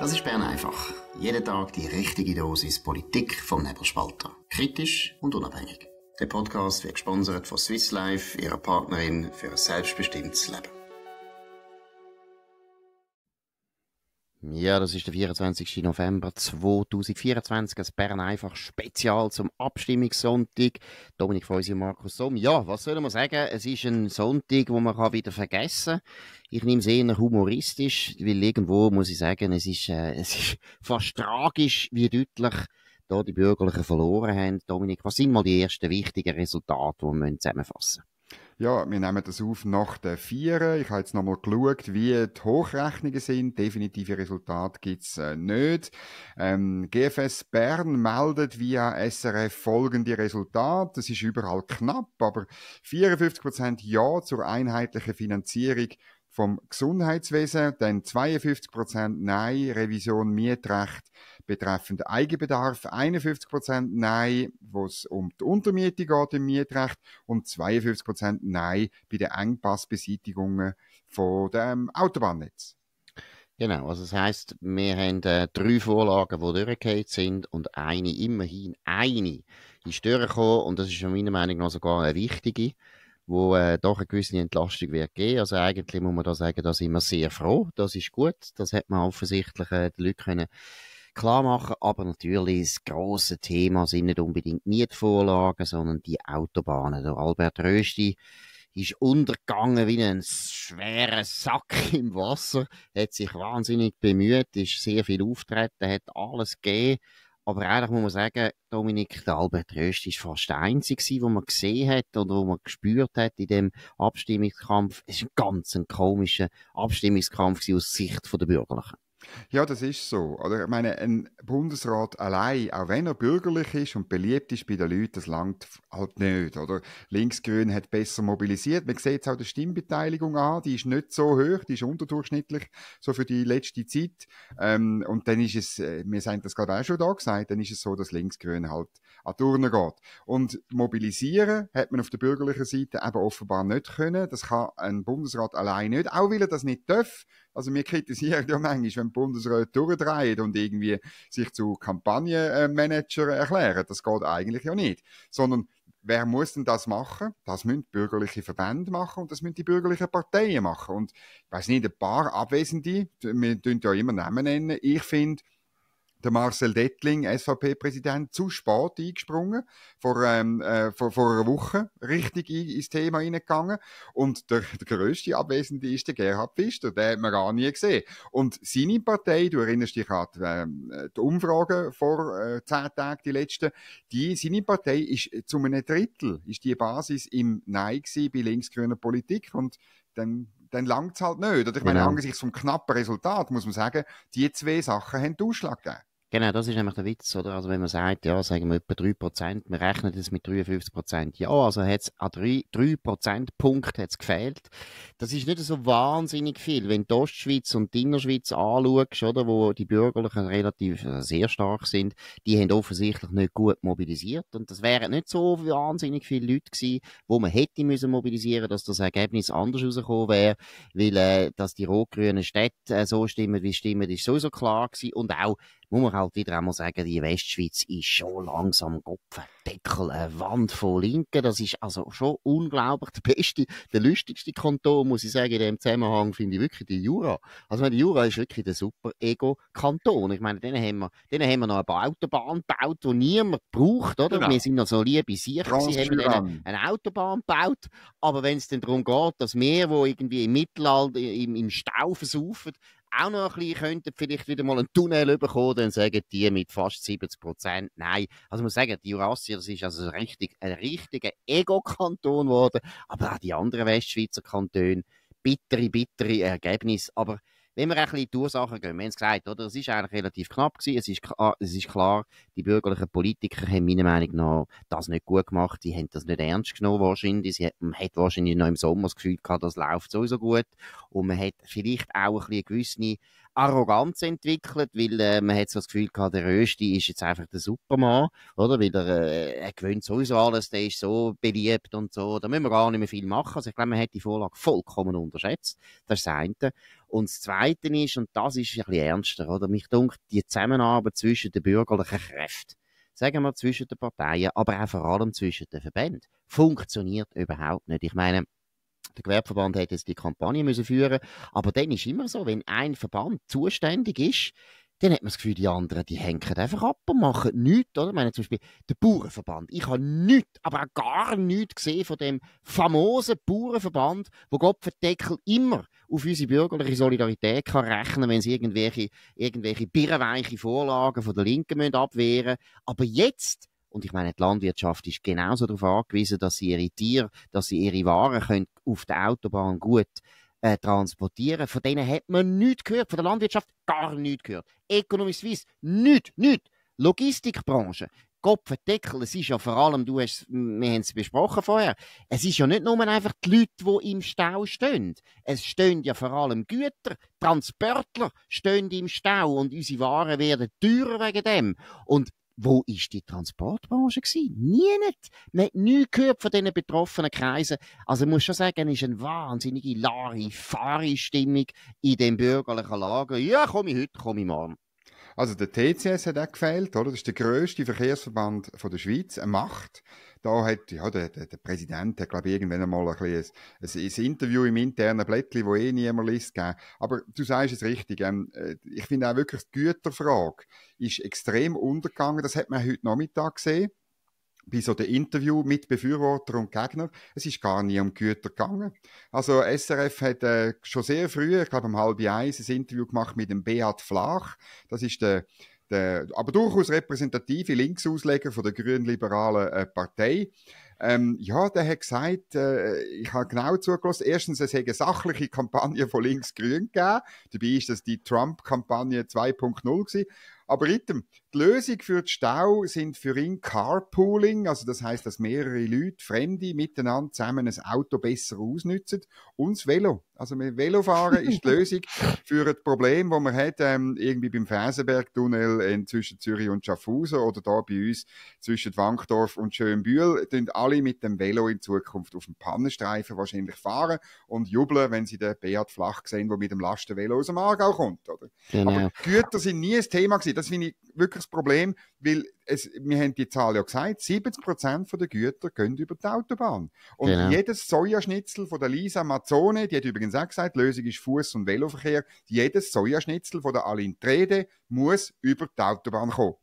Das ist Bern einfach. Jeden Tag die richtige Dosis Politik vom Nebelspalter. Kritisch und unabhängig. Der Podcast wird gesponsert von Swiss Life, ihrer Partnerin für ein selbstbestimmtes Leben. Ja, das ist der 24. November 2024, ein Bern einfach Spezial zum Abstimmungssonntag. Dominik Feusi und Markus Somm. Ja, was soll man sagen? Es ist ein Sonntag, wo man kann wieder vergessen Ich nehme es eher humoristisch, weil irgendwo muss ich sagen, es ist, äh, es ist fast tragisch, wie deutlich da die Bürgerlichen verloren haben. Dominik, was sind mal die ersten wichtigen Resultate, die wir zusammenfassen müssen? Ja, wir nehmen das auf nach der Vieren. Ich habe jetzt nochmal geschaut, wie die Hochrechnungen sind. Definitive Resultate gibt's äh, nicht. Ähm, GFS Bern meldet via SRF folgende Resultate. Das ist überall knapp, aber 54% Ja zur einheitlichen Finanzierung vom Gesundheitswesen, dann 52% Nein, Revision Mietrecht betreffend Eigenbedarf, 51% Nein, wo es um die Untermiete geht im Mietrecht und 52% Nein bei den Engpassbeseitigungen von dem Autobahnnetz. Genau, also das heisst, wir haben äh, drei Vorlagen, die durchgefallen sind und eine, immerhin eine, ist durchgekommen und das ist meiner Meinung nach sogar eine wichtige wo äh, doch eine gewisse Entlastung wird geben. Also eigentlich muss man da sagen, da sind wir sehr froh. Das ist gut. Das hat man offensichtlich äh, den Leuten können klar machen. Aber natürlich das grosse Thema sind nicht unbedingt Mietvorlagen, sondern die Autobahnen. Der Albert Rösti ist untergegangen wie ein schwerer Sack im Wasser, hat sich wahnsinnig bemüht, ist sehr viel auftreten, hat alles gegeben aber eigentlich muss man sagen, Dominik, der Albert Röst ist fast der Einzige, den man gesehen hat oder wo man gespürt hat in dem Abstimmungskampf. Es war ein ganz komischer Abstimmungskampf aus Sicht der Bürgerlichen. Ja, das ist so. Oder ich meine, ein Bundesrat allein, auch wenn er bürgerlich ist und beliebt ist bei den Leuten, das langt halt nicht. Oder Linksgrün hat besser mobilisiert. Man sieht jetzt auch die Stimmbeteiligung an, die ist nicht so hoch, die ist unterdurchschnittlich so für die letzte Zeit. Ähm, und dann ist es, äh, wir haben das gerade auch schon da gesagt, dann ist es so, dass Linksgrün halt an Turnen geht. Und mobilisieren hat man auf der bürgerlichen Seite eben offenbar nicht können. Das kann ein Bundesrat allein nicht, auch weil er das nicht darf. Also wir kritisieren ja manchmal, wenn Bundesrat durchdreht und irgendwie sich zu Kampagnenmanager erklären. Das geht eigentlich ja nicht. Sondern wer muss denn das machen? Das müssen bürgerliche Verbände machen und das müssen die bürgerlichen Parteien machen. Und ich weiß nicht, ein paar Abwesende, wir tun ja immer Namen nennen. Ich finde, der Marcel Dettling, SVP-Präsident, zu spät eingesprungen, vor, ähm, äh, vor, vor einer Woche richtig ins Thema reingegangen. Und der, der grösste Abwesende ist der Gerhard Pfister, den hat man gar nie gesehen. Und seine Partei, du erinnerst dich an die, äh, die Umfrage vor äh, zehn Tagen, die letzte, die, seine Partei ist zu einem Drittel, ist die Basis im Nein gewesen bei linksgrüner Politik und dann dann langt es halt nicht. Oder ich meine, genau. angesichts vom knappen Resultat muss man sagen, die zwei Sachen haben den Ausschlag gegeben. Genau, das ist nämlich der Witz, oder? Also wenn man sagt, ja, sagen wir etwa 3%, wir rechnen das mit 53%, ja, also hat's an 3, 3 Prozentpunkte hat's gefehlt. Das ist nicht so wahnsinnig viel. Wenn du die Ostschweiz und die Innerschweiz anschaust, oder, wo die Bürgerlichen relativ äh, sehr stark sind, die haben offensichtlich nicht gut mobilisiert. Und das wären nicht so wahnsinnig viele Leute gewesen, wo man hätte müssen mobilisieren, dass das Ergebnis anders rausgekommen wäre, weil, äh, dass die rot-grünen Städte äh, so stimmen, wie stimmen, ist sowieso klar gewesen. Und auch muss man halt wieder einmal sagen, die Westschweiz ist schon langsam Kopfendeckel, eine Wand von Linken. Das ist also schon unglaublich der beste, der lustigste Kanton, muss ich sagen, in dem Zusammenhang finde ich wirklich die Jura. Also die Jura ist wirklich der super Ego-Kanton. Ich meine, denen haben wir, denen haben wir noch eine Autobahn gebaut, die niemand braucht, oder? Genau. Wir sind noch so liebe sicher, sie haben eine Autobahn gebaut. Aber wenn es dann darum geht, dass wir, wo irgendwie im Mittelalter im, im Stau versaufen, auch noch ein bisschen könnten vielleicht wieder mal einen Tunnel bekommen, dann sagen die mit fast 70 Prozent nein. Also ich muss sagen, die Jurassier, das ist also richtig, ein richtiger Ego-Kanton geworden, aber auch die anderen Westschweizer Kantone, bittere, bittere Ergebnisse, aber wenn wir ein bisschen die Ursachen gehen, wir haben es gesagt, oder? Es ist eigentlich relativ knapp gewesen. Es ist, es ist klar, die bürgerlichen Politiker haben meiner Meinung nach das nicht gut gemacht. Die haben das nicht ernst genommen wahrscheinlich. Sie hat, man hat wahrscheinlich noch im Sommer das Gefühl gehabt, das läuft sowieso gut. Und man hat vielleicht auch ein bisschen gewisse Arroganz entwickelt, weil äh, man hat so das Gefühl gehabt, der Rösti ist jetzt einfach der Supermann, oder? Weil er, äh, er gewöhnt sowieso alles, der ist so beliebt und so. Da müssen wir gar nicht mehr viel machen. Also ich glaube, man hat die Vorlage vollkommen unterschätzt. Das ist das eine. Und das Zweite ist, und das ist ein bisschen ernster, oder? Mich dunkt die Zusammenarbeit zwischen den bürgerlichen Kräften, sagen wir zwischen den Parteien, aber auch vor allem zwischen den Verbänden, funktioniert überhaupt nicht. Ich meine, der Gewerbeverband hätte jetzt die Kampagne müssen führen, aber dann ist immer so, wenn ein Verband zuständig ist, dann hat man das Gefühl, die anderen, die hängen einfach ab und machen nichts, oder? Ich meine zum Beispiel der Bauernverband. Ich habe nichts, aber auch gar nichts gesehen von dem famosen Bauernverband, wo Gott verdeckel immer auf unsere bürgerliche Solidarität kann rechnen, wenn sie irgendwelche, irgendwelche birrenweiche Vorlagen von der Linken müssen abwehren Aber jetzt und ich meine, die Landwirtschaft ist genauso darauf angewiesen, dass sie ihre Tiere, dass sie ihre Waren können auf der Autobahn gut äh, transportieren. Von denen hat man nichts gehört. Von der Landwirtschaft gar nichts gehört. Economy Suisse, nichts, nichts. Logistikbranche, Kopfendeckel, es ist ja vor allem, du hast, wir haben es besprochen vorher, es ist ja nicht nur einfach die Leute, die im Stau stehen. Es stehen ja vor allem Güter, Transportler stehen im Stau und unsere Waren werden teurer wegen dem. Und wo ist die Transportbranche gewesen? Nie nicht. Man hat nichts gehört von diesen betroffenen Kreisen. Also ich muss schon sagen, es ist eine wahnsinnige Larifari-Stimmung in dem bürgerlichen Lager. Ja, komme ich heute, komme ich morgen. Also der TCS hat auch gefehlt, oder? Das ist der grösste Verkehrsverband von der Schweiz, eine Macht. Da hat, ja, der, der, der Präsident hat, glaube ich, irgendwann einmal ein, ein, ein, Interview im internen Blättchen, wo eh niemand liest, gegeben. Aber du sagst es richtig, ähm, äh, ich finde auch wirklich die Güterfrage ist extrem untergegangen. Das hat man heute Nachmittag gesehen bei so dem Interview mit Befürworter und Gegner, es ist gar nie um Güter gegangen. Also SRF hat äh, schon sehr früh, ich glaube um halb eins, ein Interview gemacht mit dem Beat Flach. Das ist der, der aber durchaus repräsentative Linksausleger von der grünliberalen äh, Partei. Ähm, ja, der hat gesagt, äh, ich habe genau zugelassen, erstens, es hätte eine sachliche Kampagne von links-grün gegeben. Dabei ist das die Trump-Kampagne 2.0 gewesen. Aber item, die Lösung für den Stau sind für ihn Carpooling, also das heißt, dass mehrere Leute, Fremde, miteinander zusammen ein Auto besser ausnützen und das Velo. Also mit Velofahren ist die Lösung für das Problem, das man hat, ähm, irgendwie beim Fersenbergtunnel zwischen Zürich und Schaffhausen oder da bei uns zwischen Wankdorf und Schönbühl, sind alle mit dem Velo in Zukunft auf dem Pannenstreifen wahrscheinlich fahren und jubeln, wenn sie den Beat Flach sehen, der mit dem Lastenvelo aus dem Aargau kommt, oder? Genau. Aber Güter sind nie ein Thema gewesen das finde ich wirklich das Problem, weil es, wir haben die Zahl ja gesagt, 70 Prozent der Güter gehen über die Autobahn. Und genau. jedes Sojaschnitzel von der Lisa Mazzone, die hat übrigens auch gesagt, Lösung ist Fuß- und Veloverkehr, jedes Sojaschnitzel von der Aline Trede muss über die Autobahn kommen.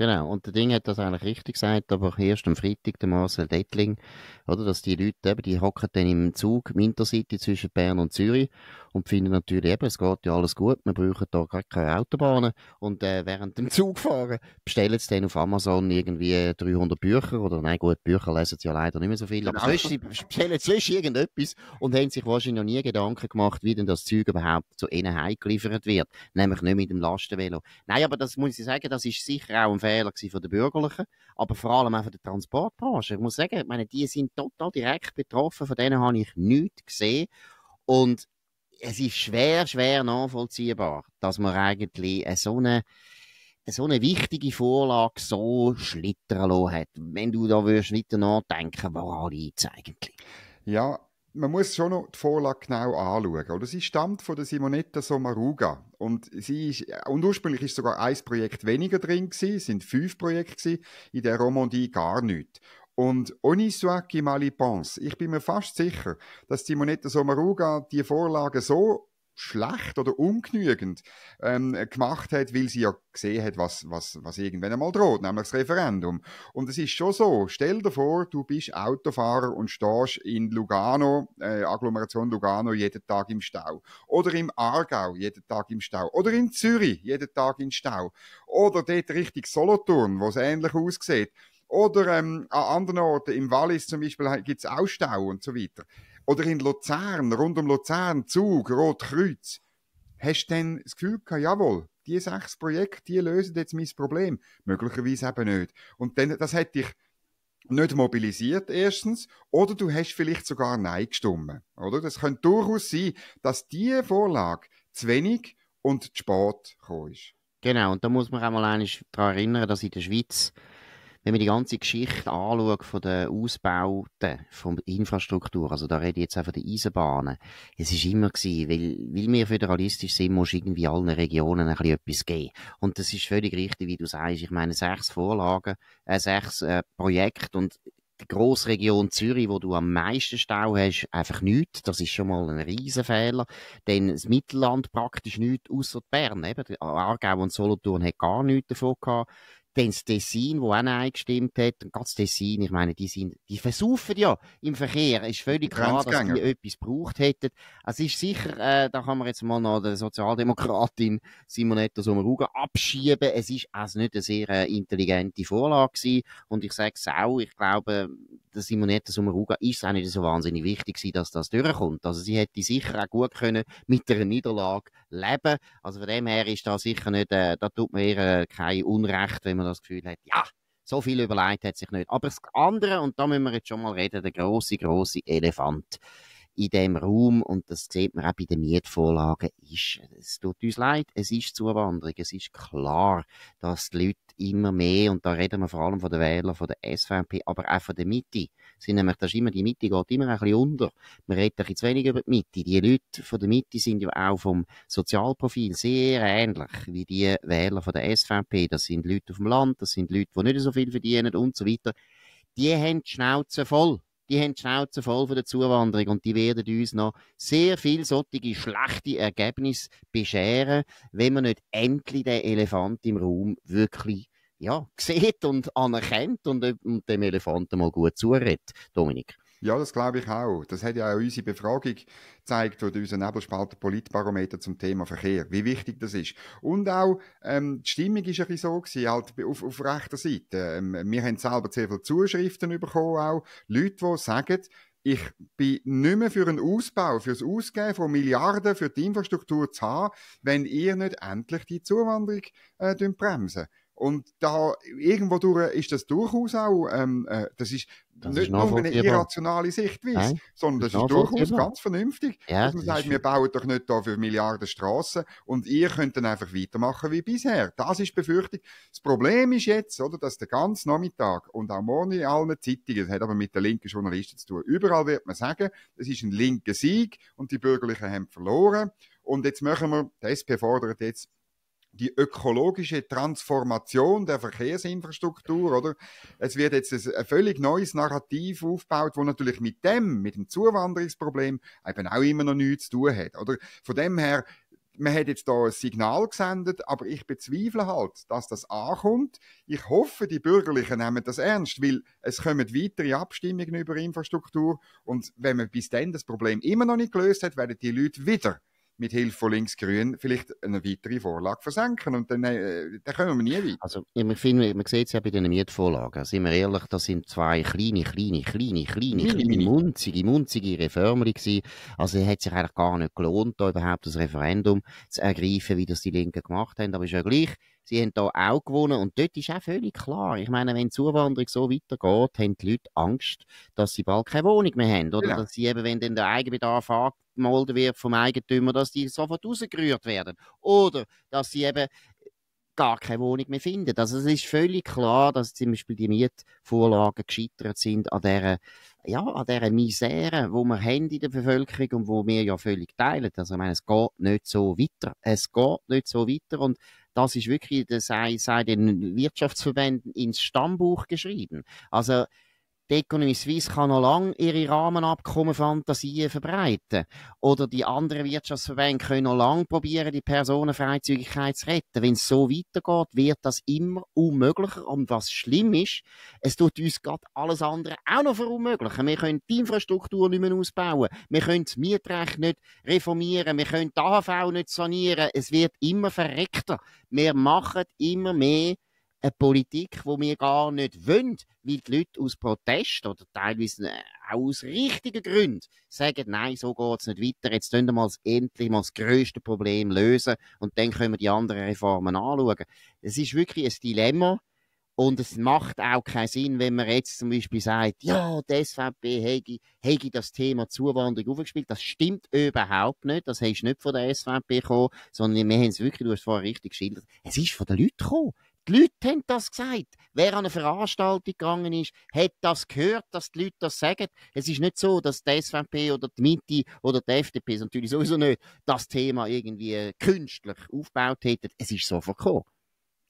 Genau, und der Ding hat das eigentlich richtig gesagt, aber erst am Freitag, der Marcel Dettling, oder, dass die Leute eben, die hocken dann im Zug, im Intercity zwischen Bern und Zürich und finden natürlich eben, es geht ja alles gut, wir brauchen da gar keine Autobahnen und äh, während dem Zugfahren bestellen sie dann auf Amazon irgendwie 300 Bücher oder nein gut, Bücher lesen sie ja leider nicht mehr so viel, aber sonst, sie bestellen sonst irgendetwas und haben sich wahrscheinlich noch nie Gedanken gemacht, wie denn das Zeug überhaupt zu ihnen heimgeliefert wird, nämlich nicht mit dem Lastenvelo. Nein, aber das muss ich sagen, das ist sicher auch ein Fehler von den Bürgerlichen, aber vor allem auch von der Transportbranche. Ich muss sagen, ich meine, die sind total direkt betroffen, von denen habe ich nichts gesehen und es ist schwer, schwer nachvollziehbar, dass man eigentlich so eine, so eine wichtige Vorlage so schlittern lassen hat. Wenn du da würdest weiter nachdenken, woran liegt es eigentlich? Ja, man muss schon noch die Vorlage genau anschauen. Oder? Sie stammt von der Simonetta Sommaruga. Und, sie ist, und ursprünglich ist sogar ein Projekt weniger drin gewesen, es sind fünf Projekte gewesen, in der Romandie gar nicht. Und Onisua Malipons, ich bin mir fast sicher, dass Simonetta Sommaruga die Vorlage so schlecht oder ungenügend ähm, gemacht hat, weil sie ja gesehen hat, was, was, was irgendwann einmal droht, nämlich das Referendum. Und es ist schon so, stell dir vor, du bist Autofahrer und stehst in Lugano, äh, Agglomeration Lugano, jeden Tag im Stau. Oder im Aargau, jeden Tag im Stau. Oder in Zürich, jeden Tag im Stau. Oder dort Richtung Solothurn, wo es ähnlich aussieht. Oder ähm, an anderen Orten, im Wallis zum Beispiel, gibt es auch Stau und so weiter. Oder in Luzern, rund um Luzern, Zug, Rotkreuz. Hast du dann das Gefühl gehabt, jawohl, die sechs Projekte, die lösen jetzt mein Problem? Möglicherweise eben nicht. Und dann, das hätte dich nicht mobilisiert, erstens, oder du hast vielleicht sogar Nein gestimmt, oder? Das könnte durchaus sein, dass diese Vorlage zu wenig und zu spät gekommen ist. Genau, und da muss man auch mal daran erinnern, dass in der Schweiz wenn man die ganze Geschichte anschaut von den Ausbauten von Infrastruktur, also da rede ich jetzt auch von den Eisenbahnen, es ist immer gewesen, weil, weil wir föderalistisch sind, muss irgendwie allen Regionen ein bisschen etwas geben. Und das ist völlig richtig, wie du sagst. Ich meine, sechs Vorlagen, äh, sechs äh, Projekte und die Grossregion Zürich, wo du am meisten Stau hast, einfach nichts. Das ist schon mal ein Riesenfehler. Denn das Mittelland praktisch nichts, außer Bern. Eben, Aargau und Solothurn hat gar nichts davon gehabt. Dann das Tessin, wo auch eingestimmt hat. Und ganz Tessin, ich meine, die sind, die versaufen ja im Verkehr. Es ist völlig klar, dass die etwas gebraucht hätten. Es ist sicher, äh, da kann man jetzt mal noch der Sozialdemokratin Simonetta Sommaruga abschieben. Es ist also nicht eine sehr äh, intelligente Vorlage gewesen. Und ich sage es auch, ich glaube, der Simonetta Sommaruga ist auch nicht so wahnsinnig wichtig gewesen, dass das durchkommt. Also sie hätte sicher auch gut können mit einer Niederlage leben. Also von dem her ist da sicher nicht, äh, da tut man ihr äh, kein Unrecht, wenn man das Gefühl hat, ja, so viel überlegt hat sich nicht. Aber das andere, und da müssen wir jetzt schon mal reden, der große, große Elefant in dem Raum, und das sieht man auch bei den Mietvorlagen, ist, es tut uns leid, es ist Zuwanderung. Es ist klar, dass die Leute immer mehr, und da reden wir vor allem von den Wählern, von der SVP, aber auch von der Mitte, sind nämlich, das immer, die Mitte geht immer ein bisschen unter. Man redet ein bisschen zu wenig über die Mitte. Die Leute von der Mitte sind ja auch vom Sozialprofil sehr ähnlich wie die Wähler von der SVP. Das sind Leute auf dem Land, das sind Leute, die nicht so viel verdienen und so weiter. Die haben die Schnauze voll die haben die Schnauze voll von der Zuwanderung und die werden uns noch sehr viel solche schlechte Ergebnisse bescheren, wenn man nicht endlich den Elefant im Raum wirklich ja, sieht und anerkennt und, und dem Elefanten mal gut zuredet. Dominik. Ja, das glaube ich auch. Das hat ja auch unsere Befragung gezeigt, oder unser Nebelspalter Politbarometer zum Thema Verkehr, wie wichtig das ist. Und auch, ähm, die Stimmung ist ein bisschen so gewesen, halt auf, auf rechter Seite. Ähm, wir haben selber sehr viele Zuschriften bekommen, auch Leute, die sagen, ich bin nicht mehr für einen Ausbau, für das Ausgeben von Milliarden für die Infrastruktur zu haben, wenn ihr nicht endlich die Zuwanderung äh, bremsen. Und da, irgendwo durch ist das durchaus auch, ähm, äh, das ist das nicht ist nur eine irrationale Sichtweise, Nein, sondern das, das ist, durchaus ganz vernünftig. Ja, dass man sagt, wir bauen doch nicht da für Milliarden Straßen und ihr könnt dann einfach weitermachen wie bisher. Das ist Befürchtung. Das Problem ist jetzt, oder, dass der ganze Nachmittag und auch morgen in allen Zeitungen, das hat aber mit den linken Journalisten zu tun, überall wird man sagen, es ist ein linker Sieg und die Bürgerlichen haben verloren. Und jetzt machen wir, die SP fordert jetzt die ökologische Transformation der Verkehrsinfrastruktur, oder? Es wird jetzt ein völlig neues Narrativ aufgebaut, wo natürlich mit dem, mit dem Zuwanderungsproblem eben auch immer noch nichts zu tun hat, oder? Von dem her, man hat jetzt da ein Signal gesendet, aber ich bezweifle halt, dass das ankommt. Ich hoffe, die Bürgerlichen nehmen das ernst, weil es kommen weitere Abstimmungen über Infrastruktur und wenn man bis dann das Problem immer noch nicht gelöst hat, werden die Leute wieder mit Hilfe von Linksgrün vielleicht eine weitere Vorlage versenken und dann, äh, dann kommen wir nie weiter. Also ich finde, man sieht es ja bei den Mietvorlagen, sind wir ehrlich, das sind zwei kleine, kleine, kleine, kleine, kleine, kleine munzige, munzige Reformen gewesen. Also es hat sich eigentlich gar nicht gelohnt, da überhaupt das Referendum zu ergreifen, wie das die Linken gemacht haben, aber ist ja gleich, Sie haben da auch gewonnen und dort ist auch völlig klar. Ich meine, wenn die Zuwanderung so weitergeht, haben die Leute Angst, dass sie bald keine Wohnung mehr haben. Oder ja. dass sie eben, wenn dann der Eigenbedarf angemeldet wird vom Eigentümer, dass die sofort rausgerührt werden. Oder dass sie eben gar keine Wohnung mehr finden. Also es ist völlig klar, dass zum Beispiel die Mietvorlagen gescheitert sind an dieser, ja, an dieser Misere, wo wir haben in der Bevölkerung und wo wir ja völlig teilen. Also ich meine, es geht nicht so weiter. Es geht nicht so weiter und das ist wirklich, das sei, sei den Wirtschaftsverbänden ins Stammbuch geschrieben. Also, die Economy Suisse kann noch lange ihre Rahmenabkommen Fantasien verbreiten. Oder die anderen Wirtschaftsverbände können noch lange probieren, die Personenfreizügigkeit zu retten. Wenn es so weitergeht, wird das immer unmöglicher. Und was schlimm ist, es tut uns gerade alles andere auch noch verunmöglichen. Wir können die Infrastruktur nicht mehr ausbauen. Wir können das Mietrecht nicht reformieren. Wir können die AHV nicht sanieren. Es wird immer verreckter. Wir machen immer mehr eine Politik, die wir gar nicht wollen, weil die Leute aus Protest oder teilweise äh, auch aus richtigen Gründen sagen, nein, so geht es nicht weiter, jetzt können wir endlich mal das grösste Problem lösen und dann können wir die anderen Reformen anschauen. Es ist wirklich ein Dilemma, und es macht auch keinen Sinn, wenn man jetzt zum Beispiel sagt, ja, die SVP hätte, hätte das Thema Zuwanderung aufgespielt. Das stimmt überhaupt nicht. Das hast nicht von der SVP gekommen, sondern wir haben es wirklich, du hast es vorher richtig geschildert, es ist von den Leuten gekommen. Die Leute haben das gesagt. Wer an eine Veranstaltung gegangen ist, hat das gehört, dass die Leute das sagen. Es ist nicht so, dass die SVP oder die Mitte oder die FDP, natürlich sowieso nicht, das Thema irgendwie künstlich aufgebaut hätten. Es ist so gekommen.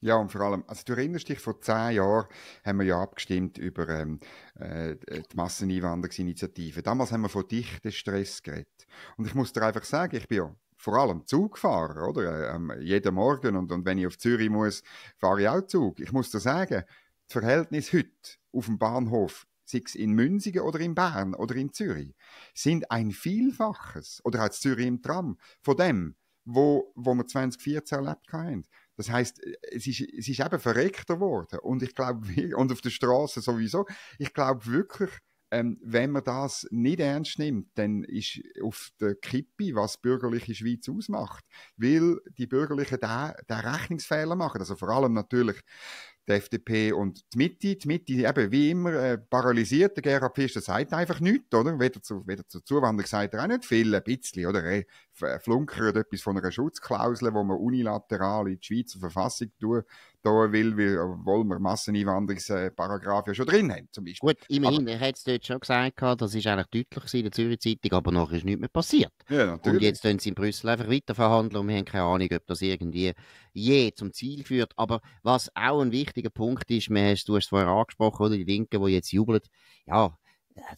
Ja, und vor allem, also du erinnerst dich, vor zehn Jahren haben wir ja abgestimmt über ähm, äh, die Masseneinwanderungsinitiative. Damals haben wir von dichten Stress geredet. Und ich muss dir einfach sagen, ich bin ja vor allem Zugfahrer, oder? Ähm, jeden Morgen. Und, und wenn ich auf Zürich muss, fahre ich auch Zug. Ich muss dir sagen, das Verhältnis heute auf dem Bahnhof, sei es in Münzigen oder in Bern oder in Zürich, sind ein Vielfaches, oder auch Zürich im Tram, von dem, wo, wo wir 2014 erlebt haben. Das heißt, es ist, es ist eben verreckter geworden. Und ich glaube, und auf der Straße sowieso, ich glaube wirklich, ähm, wenn man das nicht ernst nimmt, dann ist auf der Kippe, was bürgerliche Schweiz ausmacht. Weil die Bürgerlichen da, da Rechnungsfehler machen. Also vor allem natürlich die FDP und die Mitte. Die Mitte eben wie immer äh, paralysiert. Der Gerhard Pfister sagt einfach nichts, oder? Weder, zu, weder zur Zuwanderung sagt er auch nicht viel, ein bisschen, oder? Er flunkert etwas von einer Schutzklausel, wo man unilateral in die Schweizer Verfassung tun, will, weil, obwohl wir Masseneinwanderungsparagraph ja schon drin haben, zum Beispiel. Gut, immerhin, aber, er hat es dort schon gesagt, das ist eigentlich deutlich in der Zürich Zeitung, aber nachher ist nichts mehr passiert. Ja, natürlich. Und jetzt tun sie in Brüssel einfach weiter verhandeln und wir haben keine Ahnung, ob das irgendwie je zum Ziel führt. Aber was auch ein wichtiger Punkt ist, du hast es vorher angesprochen, oder, die Linken, die jetzt jubeln, ja,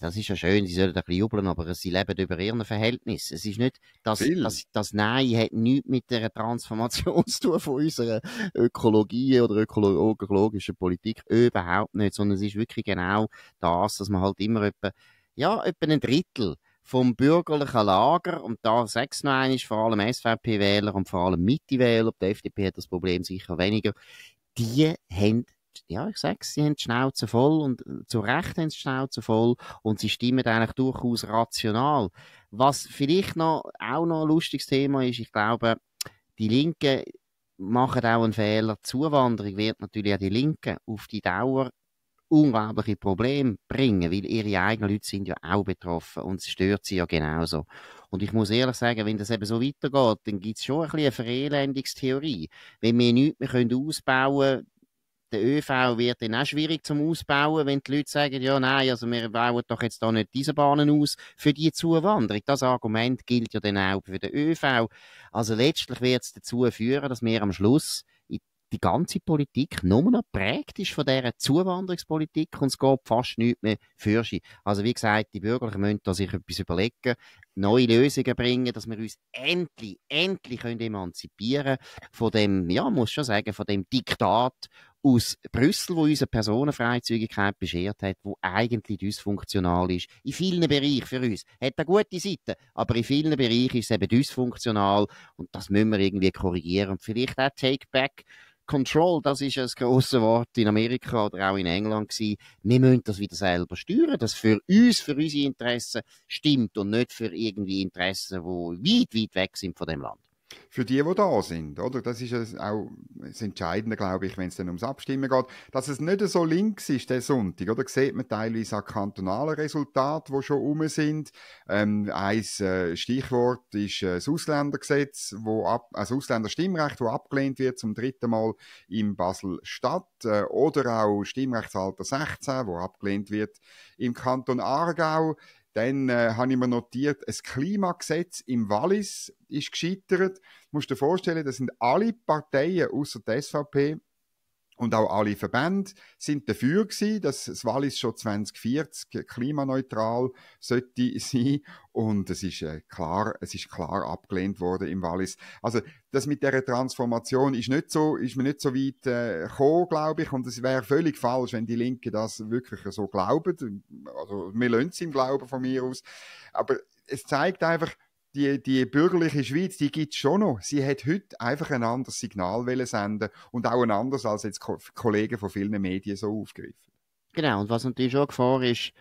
das ist ja schön, sie sollen ein bisschen jubeln, aber sie leben über ihren Verhältnis. Es ist nicht, dass, das, das Nein hat nichts mit der Transformation zu tun von unserer Ökologie oder ökolo ökologischen Politik. Überhaupt nicht, sondern es ist wirklich genau das, dass man halt immer etwa, ja, etwa ein Drittel vom bürgerlichen Lager, und da sechs noch einmal, vor allem SVP-Wähler und vor allem Mitte-Wähler, die FDP hat das Problem sicher weniger, die haben ja, ich sag's, sie haben die Schnauze voll und äh, zu Recht haben sie die Schnauze voll und sie stimmen eigentlich durchaus rational. Was vielleicht noch, auch noch ein lustiges Thema ist, ich glaube, die Linken machen auch einen Fehler. Zuwanderung wird natürlich auch die Linken auf die Dauer unglaubliche Probleme bringen, weil ihre eigenen Leute sind ja auch betroffen und es stört sie ja genauso. Und ich muss ehrlich sagen, wenn das eben so weitergeht, dann gibt es schon ein bisschen eine Verelendungstheorie. Wenn wir nichts mehr ausbauen können, der ÖV wird dann auch schwierig zum Ausbauen, wenn die Leute sagen, ja, nein, also wir bauen doch jetzt da nicht diese Bahnen aus für die Zuwanderung. Das Argument gilt ja dann auch für den ÖV. Also letztlich wird es dazu führen, dass wir am Schluss die ganze Politik nur noch prägt ist von dieser Zuwanderungspolitik und es geht fast nichts mehr für sie. Also wie gesagt, die Bürgerlichen müssen da sich etwas überlegen, neue Lösungen bringen, dass wir uns endlich, endlich können emanzipieren von dem, ja, muss schon sagen, von dem Diktat aus Brüssel, wo unsere Personenfreizügigkeit beschert hat, wo eigentlich dysfunktional ist. In vielen Bereichen für uns. Hat eine gute Seite, aber in vielen Bereichen ist es eben dysfunktional und das müssen wir irgendwie korrigieren. Und vielleicht auch Take Back Control, das ist ein grosses Wort in Amerika oder auch in England gewesen. Wir müssen das wieder selber steuern, das für uns, für unsere Interessen stimmt und nicht für irgendwie Interessen, die weit, weit weg sind von dem Land für die, die da sind, oder? Das ist auch das Entscheidende, glaube ich, wenn es dann ums Abstimmen geht. Dass es nicht so links ist, der Sonntag, oder? Sieht man teilweise auch kantonale Resultate, die schon rum sind. Ähm, ein äh, Stichwort ist äh, das Ausländergesetz, wo ab, also Ausländerstimmrecht, wo abgelehnt wird zum dritten Mal in Basel-Stadt. Äh, oder auch Stimmrechtsalter 16, wo abgelehnt wird im Kanton Aargau. Dann äh, habe ich mir notiert, ein Klimagesetz im Wallis ist gescheitert. Du musst dir vorstellen, das sind alle Parteien außer der SVP und auch alle Verbände sind dafür gewesen, dass das Wallis schon 2040 klimaneutral sollte sein. Und es ist äh, klar, es ist klar abgelehnt worden im Wallis. Also, das mit der Transformation ist nicht so, ist mir nicht so weit äh, gekommen, glaube ich. Und es wäre völlig falsch, wenn die Linke das wirklich so glauben. Also, wir lassen es im Glauben von mir aus. Aber es zeigt einfach, die, die bürgerliche Schweiz, die gibt es schon noch. Sie hat heute einfach ein anderes Signal senden und auch ein anderes, als jetzt Kollegen von vielen Medien so aufgreifen. Genau, und was natürlich schon Gefahr ist,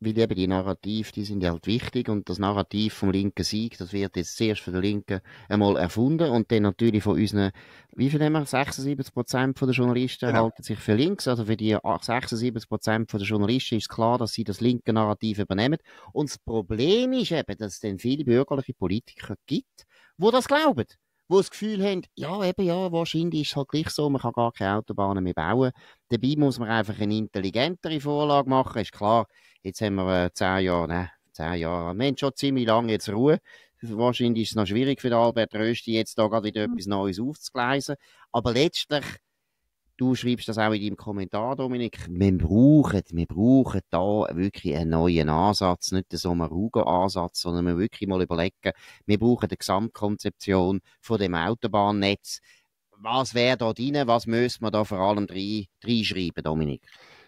weil eben die Narrative, die sind halt wichtig und das Narrativ vom linken Sieg, das wird jetzt zuerst für den Linken einmal erfunden und dann natürlich von unseren, wie viel haben wir? 76 Prozent der Journalisten genau. halten sich für links, also für die 76 Prozent der Journalisten ist klar, dass sie das linke Narrativ übernehmen und das Problem ist eben, dass es dann viele bürgerliche Politiker gibt, wo das glauben die das Gefühl haben, ja, eben, ja, wahrscheinlich ist es halt gleich so, man kann gar keine Autobahnen mehr bauen. Dabei muss man einfach eine intelligentere Vorlage machen. Ist klar, jetzt haben wir äh, zehn Jahre, ne, zehn Jahre, wir haben schon ziemlich lange jetzt Ruhe. Wahrscheinlich ist es noch schwierig für den Albert Rösti, jetzt da gerade wieder mhm. etwas Neues aufzugleisen. Aber letztlich, du schreibst das auch in deinem Kommentar, Dominik, wir brauchen, wir brauchen da wirklich einen neuen Ansatz, nicht so einen Ruger-Ansatz, sondern wir wirklich mal überlegen, wir brauchen eine Gesamtkonzeption von dem Autobahnnetz. Was wäre da drin, was müssen wir da vor allem reinschreiben, Dominik?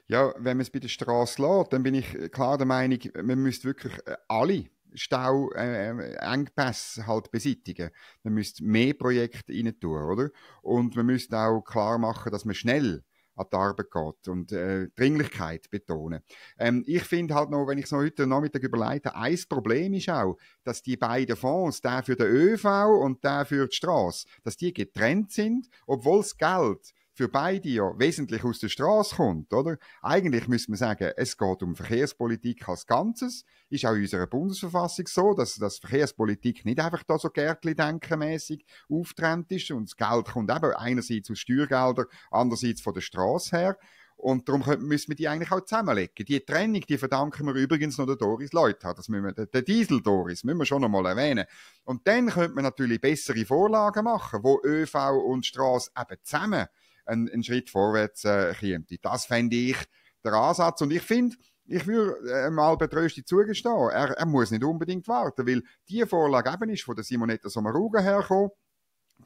Ja, wenn man es bei der Straße lässt, dann bin ich klar der Meinung, man müsste wirklich äh, alle Stauengpässe äh, halt beseitigen. Man müsste mehr Projekte rein tun, oder? Und man müsste auch klar machen, dass man schnell an die Arbeit geht und äh, Dringlichkeit betonen. Ähm, ich finde halt noch, wenn ich noch heute Nachmittag überleite, ein Problem ist auch, dass die beiden Fonds, der für den ÖV und der für die Straße, dass die getrennt sind, obwohl das Geld für beide ja wesentlich aus der Straße kommt, oder? Eigentlich müsste man sagen, es geht um Verkehrspolitik als Ganzes. Ist auch in unserer Bundesverfassung so, dass, dass Verkehrspolitik nicht einfach da so Gärtli-denkenmässig auftrennt ist und das Geld kommt eben einerseits aus Steuergeldern, andererseits von der Straße her. Und darum müssen wir die eigentlich auch zusammenlegen. Die Trennung, die verdanken wir übrigens noch der Doris Leuthard. Das müssen wir, der Diesel Doris, müssen wir schon noch mal erwähnen. Und dann könnte man natürlich bessere Vorlagen machen, wo ÖV und Straße eben zusammen einen, einen Schritt vorwärts äh, käme. Das fände ich der Ansatz. Und ich finde, ich würde äh, mal Betrösti zugestehen, er, er muss nicht unbedingt warten, weil die Vorlage eben ist von der Simonetta Sommaruga hergekommen.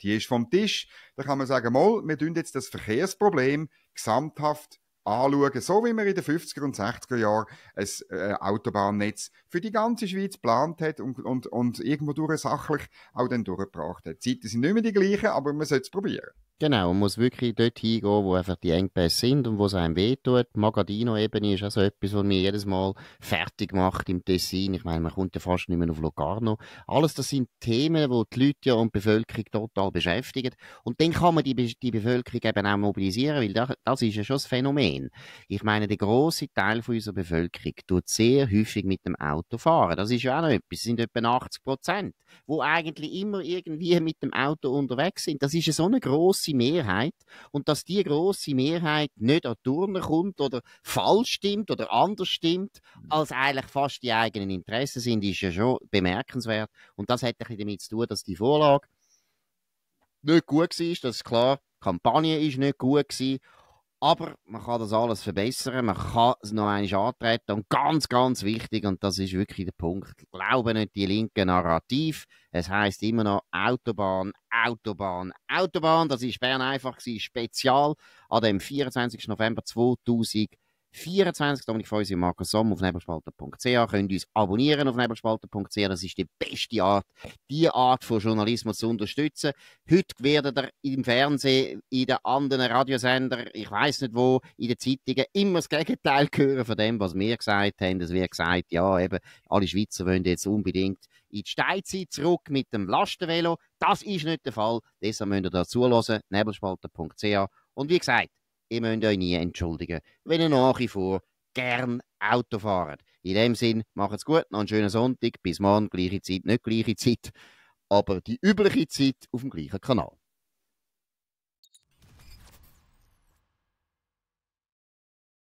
Die ist vom Tisch. Da kann man sagen, mal, wir tun jetzt das Verkehrsproblem gesamthaft anschauen, so wie man in den 50er und 60er Jahren ein äh, Autobahnnetz für die ganze Schweiz geplant hat und, und, und irgendwo durch sachlich auch dann durchgebracht hat. Die Zeiten sind nicht mehr die gleichen, aber man sollte es probieren. Genau, man muss wirklich dort hingehen, wo einfach die Engpässe sind und wo es einem wehtut. Magadino-Ebene ist also etwas, was mir jedes Mal fertig macht im Tessin. Ich meine, man kommt ja fast nicht mehr auf Locarno. Alles das sind Themen, die die Leute und die Bevölkerung total beschäftigen. Und dann kann man die, Be die Bevölkerung eben auch mobilisieren, weil das, das ist ja schon das Phänomen. Ich meine, der grosse Teil von unserer Bevölkerung tut sehr häufig mit dem Auto fahren. Das ist ja auch noch etwas. Es sind etwa 80 Prozent, die eigentlich immer irgendwie mit dem Auto unterwegs sind. Das ist ja so eine grosse grosse Mehrheit und dass die grosse Mehrheit nicht an Turnen kommt oder falsch stimmt oder anders stimmt, mhm. als eigentlich fast die eigenen Interessen sind, ist ja schon bemerkenswert. Und das hat ein bisschen damit zu tun, dass die Vorlage nicht gut war, das ist klar. Die Kampagne ist nicht gut gewesen aber man kann das alles verbessern, man kann es noch einmal antreten und ganz, ganz wichtig, und das ist wirklich der Punkt, glaube nicht die linke Narrativ. Es heißt immer noch Autobahn, Autobahn, Autobahn. Das ist Bern einfach gewesen, spezial an dem 24. November 2000. 24. Dominik Feusi und Markus Somm auf nebelspalter.ch. Könnt uns abonnieren auf nebelspalter.ch. Das ist die beste Art, die Art von Journalismus zu unterstützen. Heute werdet ihr im Fernsehen, in den anderen Radiosendern, ich weiß nicht wo, in den Zeitungen immer das Gegenteil hören von dem, was wir gesagt haben. Es wird gesagt, ja, eben, alle Schweizer wollen jetzt unbedingt in die Steinzeit zurück mit dem Lastenvelo. Das ist nicht der Fall. Deshalb müsst ihr da zuhören. nebelspalter.ch. Und wie gesagt, ihr müsst euch nie entschuldigen, wenn ihr nach wie vor gern Auto fahrt. In dem Sinn, macht's gut, noch einen schönen Sonntag, bis morgen, gleiche Zeit, nicht gleiche Zeit, aber die übliche Zeit auf dem gleichen Kanal.